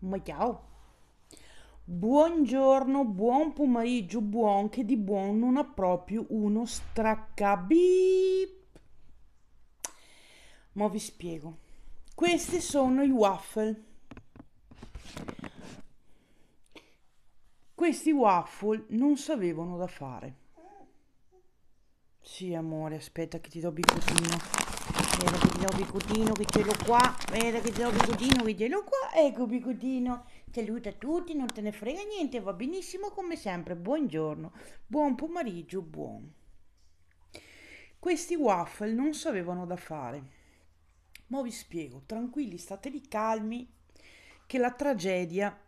Ma ciao. Buongiorno, buon pomeriggio, buon che di buon non ha proprio uno straccabip. Ma vi spiego. Questi sono i waffle. Questi waffle non sapevano da fare. Sì, amore, aspetta che ti do bicotino. Vedi che do Bicutino che ce l'ho qua. Vedi che do Bicutino che ce l'ho qua. Ecco Bicutino. Saluta tutti, non te ne frega niente, va benissimo come sempre. Buongiorno, buon pomeriggio, buon. Questi waffle non sapevano da fare. Ma vi spiego, tranquilli, state lì calmi, che la tragedia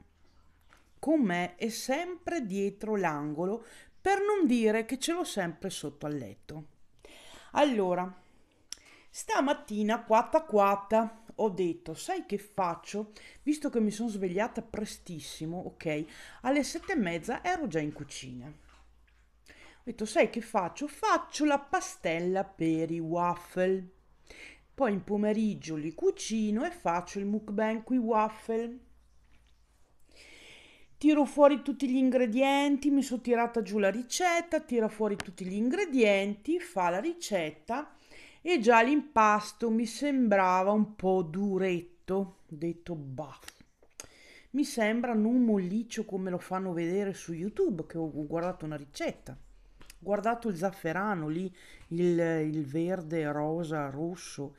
con me è sempre dietro l'angolo, per non dire che ce l'ho sempre sotto al letto. Allora, Stamattina, quatta quatta, ho detto, sai che faccio? Visto che mi sono svegliata prestissimo, ok? Alle sette e mezza ero già in cucina. Ho detto, sai che faccio? Faccio la pastella per i waffle. Poi in pomeriggio li cucino e faccio il mukbang con i waffle. Tiro fuori tutti gli ingredienti, mi sono tirata giù la ricetta, tira fuori tutti gli ingredienti, fa la ricetta e già l'impasto mi sembrava un po' duretto. Detto, bah, mi sembra non molliccio come lo fanno vedere su YouTube, che ho guardato una ricetta. Guardato il zafferano lì, il, il verde, rosa, rosso,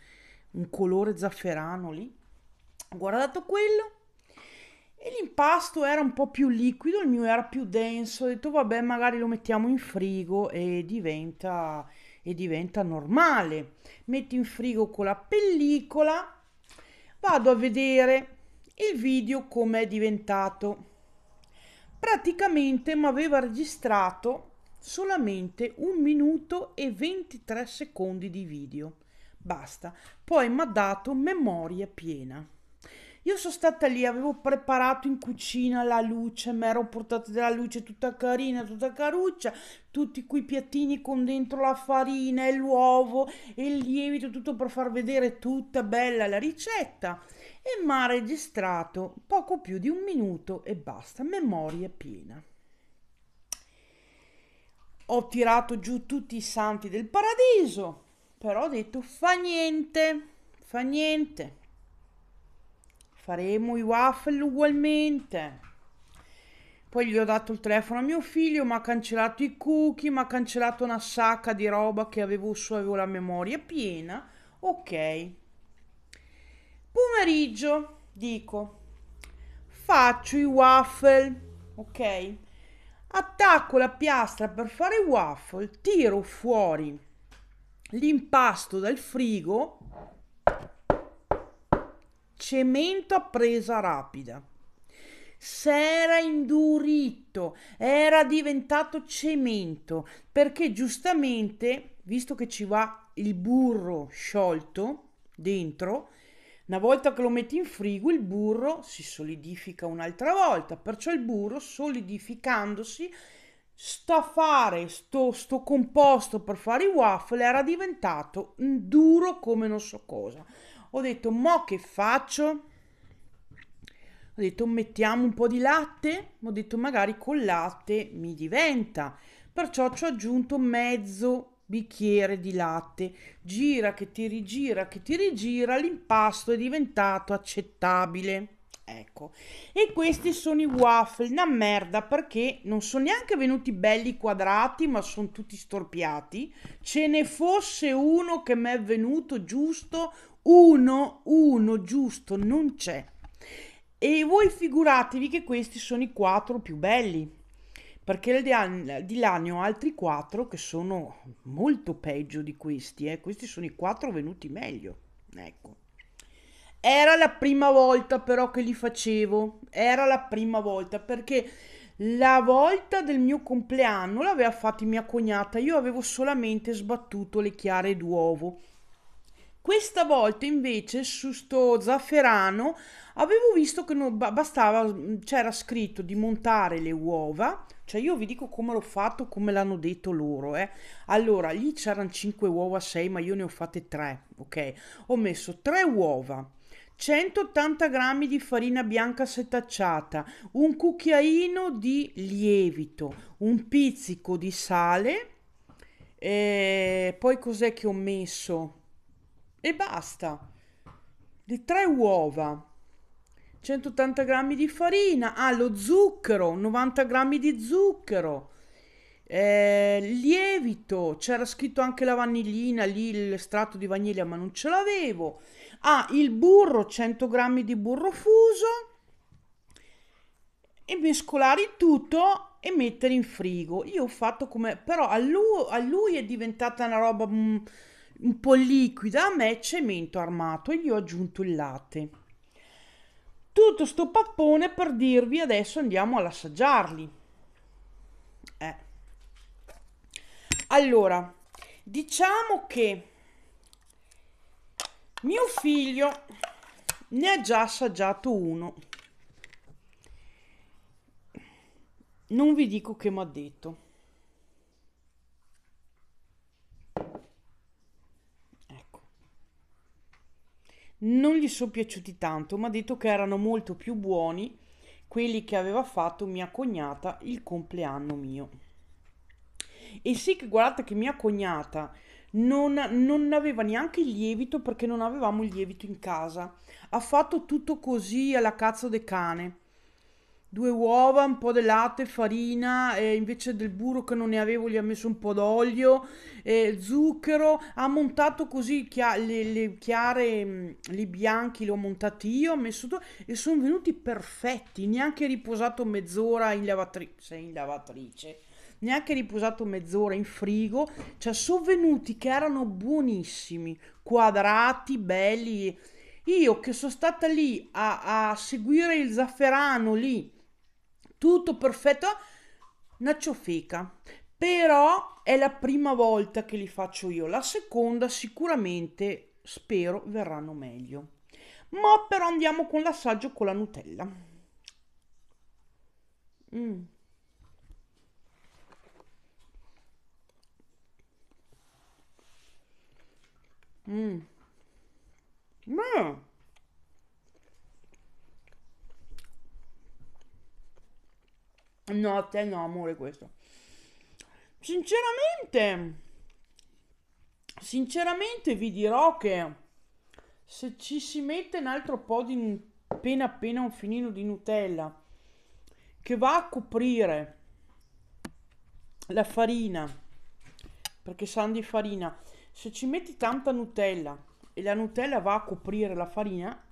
un colore zafferano lì. Ho guardato quello e l'impasto era un po' più liquido, il mio era più denso. Ho detto, vabbè, magari lo mettiamo in frigo e diventa e diventa normale. Metti in frigo con la pellicola, vado a vedere il video come è diventato. Praticamente mi aveva registrato solamente un minuto e 23 secondi di video. Basta. Poi mi ha dato memoria piena. Io sono stata lì, avevo preparato in cucina la luce, mi ero portata della luce tutta carina, tutta caruccia, tutti quei piattini con dentro la farina e l'uovo e il lievito, tutto per far vedere tutta bella la ricetta. E mi ha registrato poco più di un minuto e basta, memoria piena. Ho tirato giù tutti i santi del paradiso, però ho detto fa niente, fa niente faremo i waffle ugualmente. Poi gli ho dato il telefono a mio figlio, mi ha cancellato i cookie, mi ha cancellato una sacca di roba che avevo su, avevo la memoria piena. Ok. Pomeriggio, dico, faccio i waffle, ok? Attacco la piastra per fare i waffle, tiro fuori l'impasto dal frigo cemento a presa rapida. S'era indurito, era diventato cemento, perché giustamente, visto che ci va il burro sciolto dentro, una volta che lo metti in frigo il burro si solidifica un'altra volta, perciò il burro solidificandosi sto a fare sto, sto composto per fare i waffle era diventato duro come non so cosa ho detto, mo che faccio? Ho detto, mettiamo un po' di latte? Ho detto, magari col latte mi diventa. Perciò ci ho aggiunto mezzo bicchiere di latte. Gira che ti rigira, che ti rigira, l'impasto è diventato accettabile. Ecco, e questi sono i waffle, una merda perché non sono neanche venuti belli quadrati, ma sono tutti storpiati. Ce ne fosse uno che mi è venuto giusto, uno, uno giusto, non c'è. E voi figuratevi che questi sono i quattro più belli, perché di là ne ho altri quattro che sono molto peggio di questi, eh. questi sono i quattro venuti meglio, ecco. Era la prima volta però che li facevo, era la prima volta perché la volta del mio compleanno l'aveva fatta mia cognata, io avevo solamente sbattuto le chiare d'uovo questa volta invece su sto zafferano avevo visto che bastava, c'era scritto di montare le uova, cioè io vi dico come l'ho fatto, come l'hanno detto loro, eh. Allora, lì c'erano 5 uova, 6, ma io ne ho fatte 3, ok? Ho messo 3 uova, 180 g di farina bianca setacciata, un cucchiaino di lievito, un pizzico di sale, e poi cos'è che ho messo? E basta. Le tre uova, 180 g di farina, ah, lo zucchero, 90 g di zucchero, eh, lievito, c'era scritto anche la vanillina, lì l'estratto di vaniglia, ma non ce l'avevo. Ah, il burro, 100 g di burro fuso e mescolare il tutto e mettere in frigo. Io ho fatto come, però a lui, a lui è diventata una roba un, un po' liquida, a me cemento armato e gli ho aggiunto il latte. Tutto sto pappone per dirvi adesso andiamo ad assaggiarli. Eh. Allora, diciamo che mio figlio ne ha già assaggiato uno. Non vi dico che mi ha detto. non gli sono piaciuti tanto, mi ha detto che erano molto più buoni quelli che aveva fatto mia cognata il compleanno mio. E sì che guardate che mia cognata non, non aveva neanche il lievito perché non avevamo il lievito in casa. Ha fatto tutto così alla cazzo de cane. Due uova, un po' di latte, farina, e invece del burro che non ne avevo gli ha messo un po' d'olio, e zucchero, ha montato così chia- le, le, chiare, mm, li bianchi, li ho montati io, ho messo tutto, e sono venuti perfetti, neanche riposato mezz'ora in lavatrice, in lavatrice neanche riposato mezz'ora in frigo, cioè sono venuti che erano buonissimi, quadrati, belli. Io che sono stata lì a, a seguire il zafferano lì, tutto perfetto, una ciofeca. Però è la prima volta che li faccio io, la seconda sicuramente spero verranno meglio. Ma però andiamo con l'assaggio con la Nutella. Mm. Mm. Mm. No, te no, amore, questo. Sinceramente, sinceramente vi dirò che se ci si mette un altro po' di appena appena un finino di Nutella che va a coprire la farina, perché sanno di farina, se ci metti tanta Nutella e la Nutella va a coprire la farina,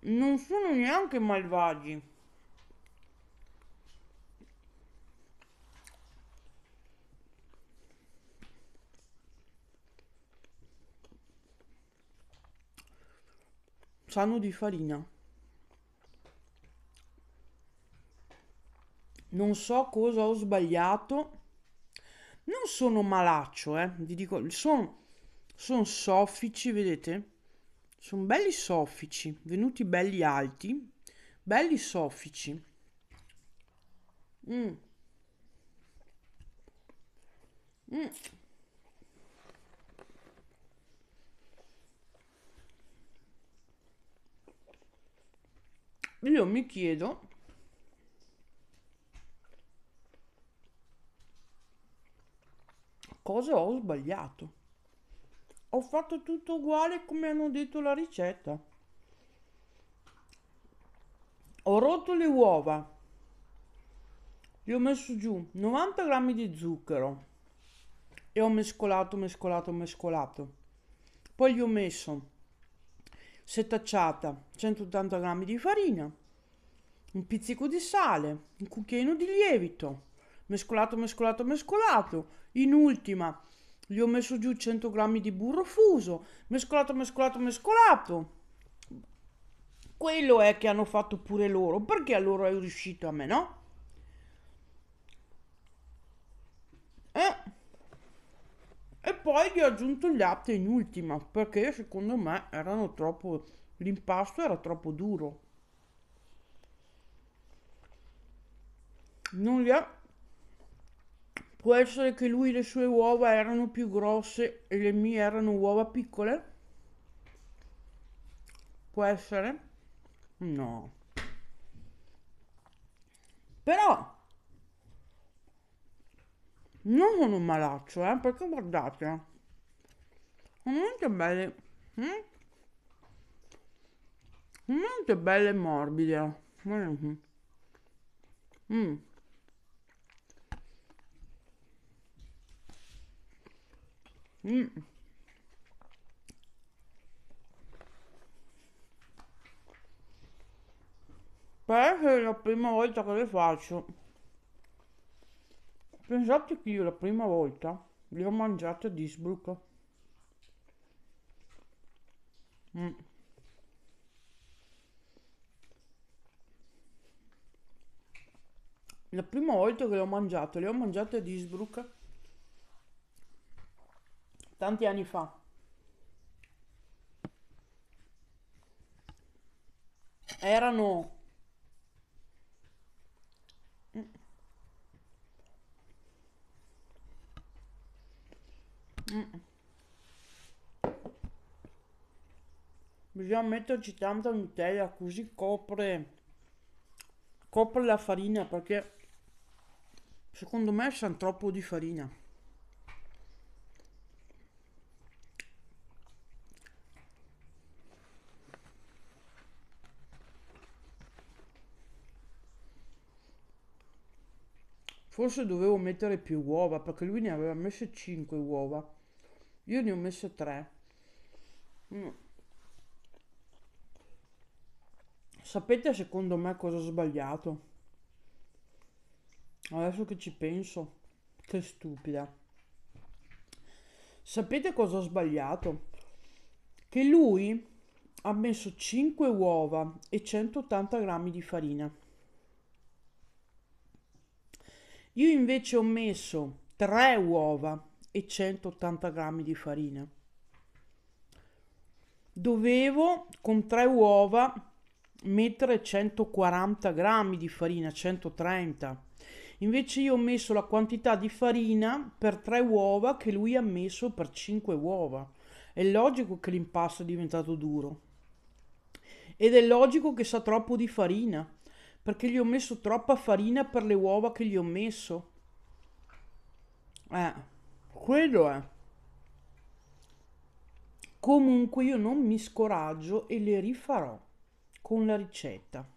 non sono neanche malvagi. sanno di farina. Non so cosa ho sbagliato. Non sono malaccio, eh. Vi dico, sono, sono soffici, vedete? Sono belli soffici, venuti belli alti, belli soffici. Mm. Mm. io mi chiedo cosa ho sbagliato. Ho fatto tutto uguale come hanno detto la ricetta. Ho rotto le uova. Gli ho messo giù 90 grammi di zucchero e ho mescolato, mescolato, mescolato. Poi gli ho messo setacciata 180 g di farina, un pizzico di sale, un cucchiaino di lievito, mescolato, mescolato, mescolato. In ultima gli ho messo giù 100 g di burro fuso, mescolato, mescolato, mescolato. Quello è che hanno fatto pure loro, perché a loro è riuscito a me, no? Eh? e poi gli ho aggiunto il latte in ultima perché secondo me erano troppo l'impasto era troppo duro non li ha può essere che lui le sue uova erano più grosse e le mie erano uova piccole Può essere? No. Però non sono un malaccio, eh, perché guardate. Sono molto belle. Mm? Molto belle e morbide. Mm. Mm. Perché è la prima volta che le faccio. Pensate che io la prima volta le ho mangiate a Disbrook. Mm. La prima volta che le ho mangiate, le ho mangiate a Disbrook tanti anni fa. Erano Mm. Bisogna metterci tanta Nutella così copre copre la farina perché secondo me sa troppo di farina. Forse dovevo mettere più uova perché lui ne aveva messe 5 uova. Io ne ho messe tre. Mm. Sapete secondo me cosa ho sbagliato? Adesso che ci penso, che stupida. Sapete cosa ho sbagliato? Che lui ha messo 5 uova e 180 grammi di farina. Io invece ho messo 3 uova e 180 grammi di farina. Dovevo con tre uova mettere 140 grammi di farina, 130. Invece io ho messo la quantità di farina per tre uova che lui ha messo per 5 uova. È logico che l'impasto è diventato duro. Ed è logico che sa troppo di farina, perché gli ho messo troppa farina per le uova che gli ho messo. Eh. Quello è. Comunque io non mi scoraggio e le rifarò con la ricetta.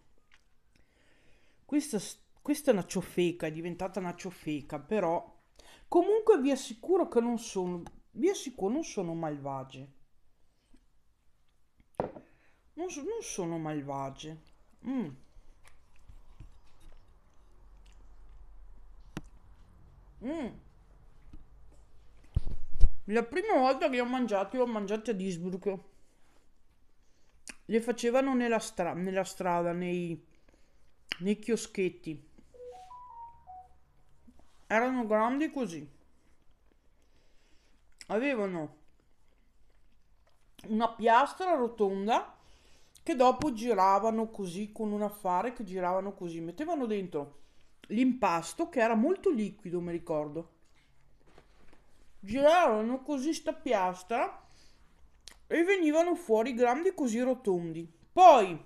Questa, questa è una ciofeca, è diventata una ciofeca, però comunque vi assicuro che non sono, vi assicuro non sono malvagie. Non, so, non sono malvagie. Mm. Mm. La prima volta che ho mangiato, ho mangiato a Duisburg. Le facevano nella, stra- nella strada, nei, nei chioschetti. Erano grandi così. Avevano una piastra rotonda che dopo giravano così con un affare che giravano così. Mettevano dentro l'impasto che era molto liquido, mi ricordo giravano così sta piastra e venivano fuori grandi così rotondi. Poi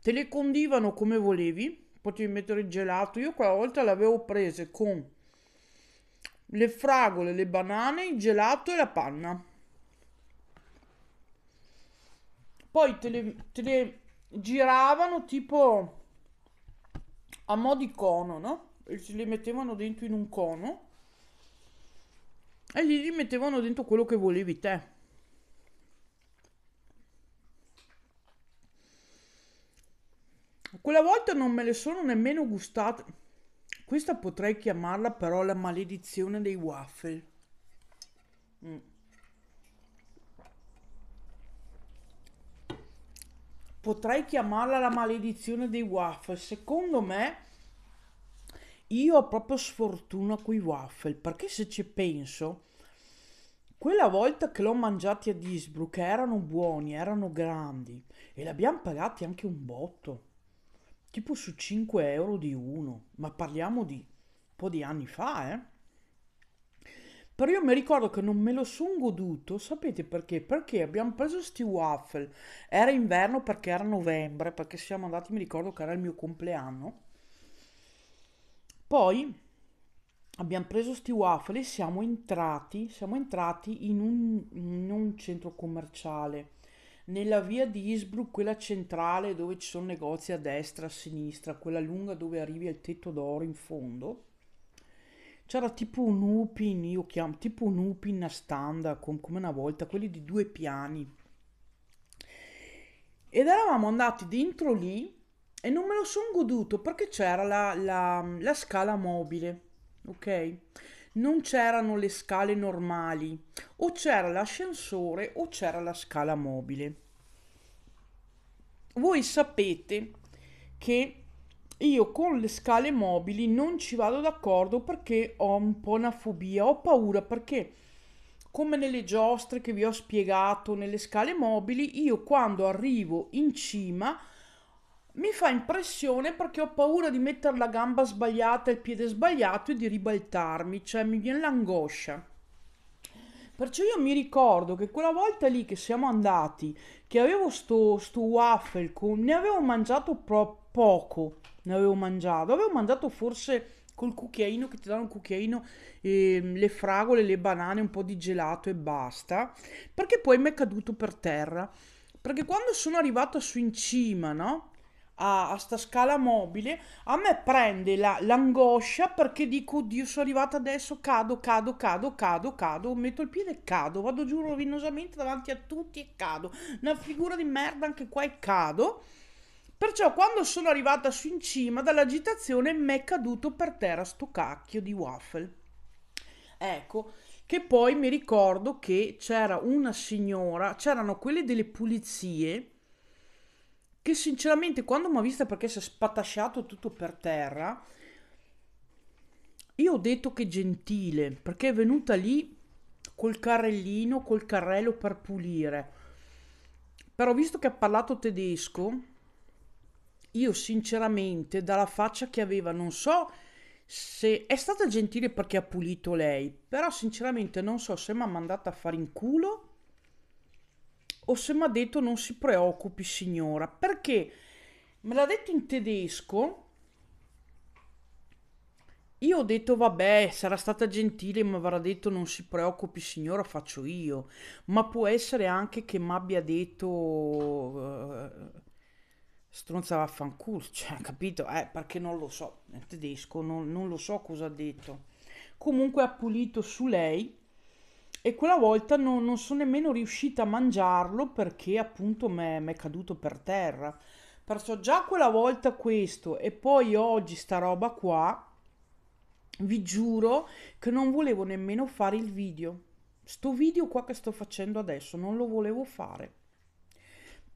te le condivano come volevi, potevi mettere il gelato. Io quella volta le avevo prese con le fragole, le banane, il gelato e la panna. Poi te le, te le giravano tipo a mo' di cono, no? e li mettevano dentro in un cono e gli mettevano dentro quello che volevi te. Quella volta non me le sono nemmeno gustate. Questa potrei chiamarla però la maledizione dei waffle. Mm. Potrei chiamarla la maledizione dei waffle. Secondo me io ho proprio sfortuna con i waffle, perché se ci penso, quella volta che l'ho mangiati a Disbrook erano buoni, erano grandi e li abbiamo pagati anche un botto, tipo su 5 euro di uno, ma parliamo di un po' di anni fa, eh? Però io mi ricordo che non me lo sono goduto, sapete perché? Perché abbiamo preso sti waffle, era inverno perché era novembre, perché siamo andati, mi ricordo che era il mio compleanno. Poi abbiamo preso sti waffle e siamo entrati, siamo entrati in un, in un centro commerciale, nella via di Innsbruck, quella centrale dove ci sono negozi a destra, a sinistra, quella lunga dove arrivi al tetto d'oro in fondo c'era tipo un Upin, io chiamo tipo un Upin a stand, com- come una volta, quelli di due piani. Ed eravamo andati dentro lì e non me lo sono goduto perché c'era la, la, la scala mobile, ok? Non c'erano le scale normali, o c'era l'ascensore o c'era la scala mobile. Voi sapete che io con le scale mobili non ci vado d'accordo perché ho un po' una fobia, ho paura perché come nelle giostre che vi ho spiegato nelle scale mobili, io quando arrivo in cima mi fa impressione perché ho paura di mettere la gamba sbagliata il piede sbagliato e di ribaltarmi, cioè mi viene l'angoscia. Perciò io mi ricordo che quella volta lì che siamo andati, che avevo sto, sto waffle con, ne avevo mangiato pro- poco, ne avevo mangiato. Avevo mangiato forse col cucchiaino che ti danno un cucchiaino, eh, le fragole, le banane, un po' di gelato e basta. Perché poi mi è caduto per terra. Perché quando sono arrivata su in cima, no? A, a sta scala mobile, a me prende la, l'angoscia perché dico, oddio, sono arrivata adesso, cado, cado, cado, cado, cado, metto il piede e cado, vado giù rovinosamente davanti a tutti e cado. Una figura di merda anche qua e cado. Perciò quando sono arrivata su in cima dall'agitazione mi è caduto per terra sto cacchio di waffle. Ecco, che poi mi ricordo che c'era una signora, c'erano quelle delle pulizie, che sinceramente quando mi ha vista perché si è spatasciato tutto per terra, io ho detto che gentile, perché è venuta lì col carrellino, col carrello per pulire. Però visto che ha parlato tedesco, io sinceramente dalla faccia che aveva non so se è stata gentile perché ha pulito lei, però sinceramente non so se mi ha mandato a fare in culo o se mi ha detto non si preoccupi signora, perché me l'ha detto in tedesco. Io ho detto vabbè, sarà stata gentile, mi avrà detto non si preoccupi signora, faccio io. Ma può essere anche che mi abbia detto uh, stronza vaffanculo, cioè, capito? Eh, perché non lo so, in tedesco non, non lo so cosa ha detto. Comunque ha pulito su lei e quella volta non, non sono nemmeno riuscita a mangiarlo perché appunto mi è caduto per terra. Perciò già quella volta questo e poi oggi sta roba qua, vi giuro che non volevo nemmeno fare il video. Sto video qua che sto facendo adesso non lo volevo fare.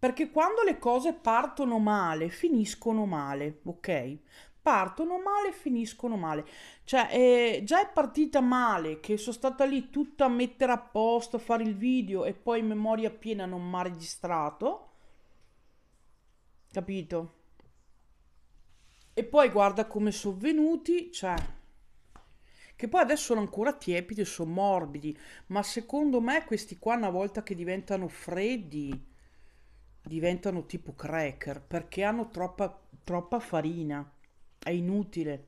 Perché quando le cose partono male, finiscono male, ok? Partono male, finiscono male. Cioè, eh, già è partita male, che sono stata lì tutta a mettere a posto, a fare il video e poi in memoria piena non mi ha registrato. Capito? E poi guarda come sono venuti, cioè che poi adesso sono ancora tiepidi, sono morbidi, ma secondo me questi qua una volta che diventano freddi diventano tipo cracker perché hanno troppa, troppa farina. È inutile.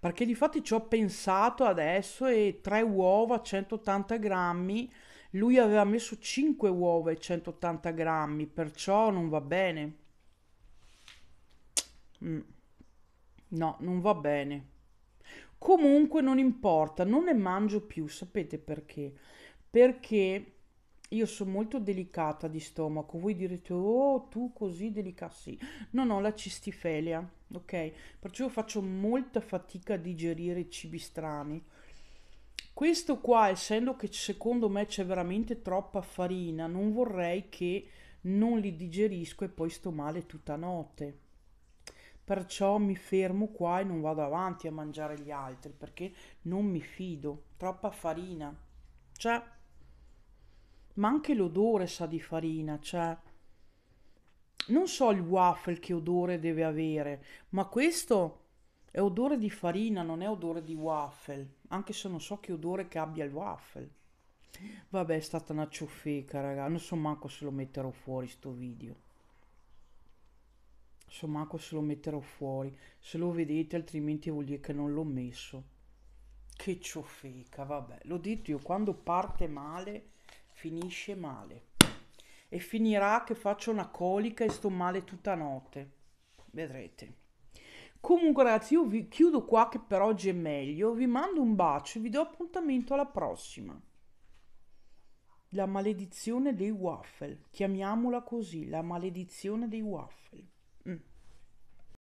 Perché di fatti ci ho pensato adesso e 3 uova 180 grammi. Lui aveva messo 5 uova e 180 grammi, perciò non va bene. Mm. No, non va bene. Comunque non importa, non ne mangio più, sapete perché? Perché io sono molto delicata di stomaco, voi direte, oh, tu così delicata, sì. Non ho la cistifelia, ok? Perciò io faccio molta fatica a digerire cibi strani. Questo qua, essendo che secondo me c'è veramente troppa farina, non vorrei che non li digerisco e poi sto male tutta notte. Perciò mi fermo qua e non vado avanti a mangiare gli altri perché non mi fido. Troppa farina. Cioè, ma anche l'odore sa di farina, cioè non so il waffle che odore deve avere, ma questo è odore di farina, non è odore di waffle, anche se non so che odore che abbia il waffle. Vabbè, è stata una ciuffeca, raga. Non so manco se lo metterò fuori sto video. So manco se lo metterò fuori. Se lo vedete, altrimenti vuol dire che non l'ho messo. Che ciuffeca, vabbè. L'ho detto io, quando parte male, finisce male. E finirà che faccio una colica e sto male tutta notte. Vedrete. Comunque ragazzi io vi chiudo qua che per oggi è meglio, vi mando un bacio e vi do appuntamento alla prossima. La maledizione dei waffle, chiamiamola così, la maledizione dei waffle.